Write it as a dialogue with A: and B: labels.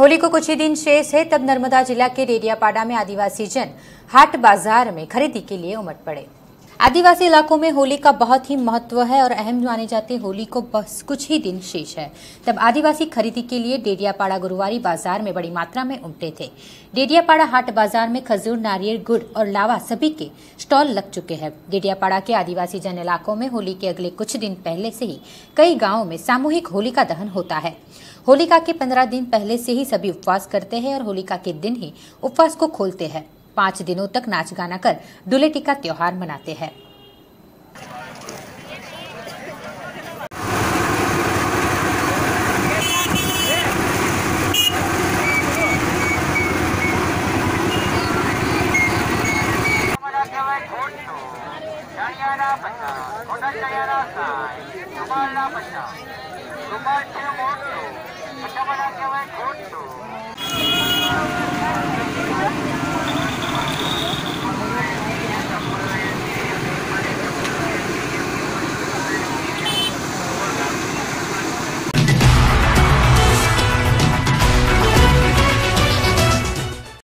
A: होली को कुछ ही दिन शेष है, तब नर्मदा जिला के रेडियापाड़ा में आदिवासी जन हाट बाज़ार में खरीदी के लिए उमट पड़े। आदिवासी इलाकों में होली का बहुत ही महत्व है और अहम माने जाते होली को बस कुछ ही दिन शेष है। तब आदिवासी खरीदी के लिए डेडियापाड़ा गुरुवारी बाज़ार में बड़ी मात्रा में उमटे थे। डेडियापाड़ा हाट बाज़ार में खजूर, नारियल, गुड़ और लावा सभी के स्टॉल लग चुके हैं। डेडियापाड़ा के आदिवासी जन इलाकों में होली के अगले कुछ दिन पहले से ही कई गाँवों में सामूहिक होलिका दहन होता है। होलिका के पंद्रह दिन पहले से ही सभी उपवास करते हैं और होलिका के दिन ही उपवास को खोलते हैं। पाँच दिनों तक नाच गाना कर दुलेटी का त्योहार मनाते हैं।